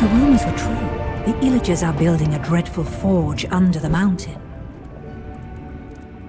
the rumors were true. The Illagers are building a dreadful forge under the mountain.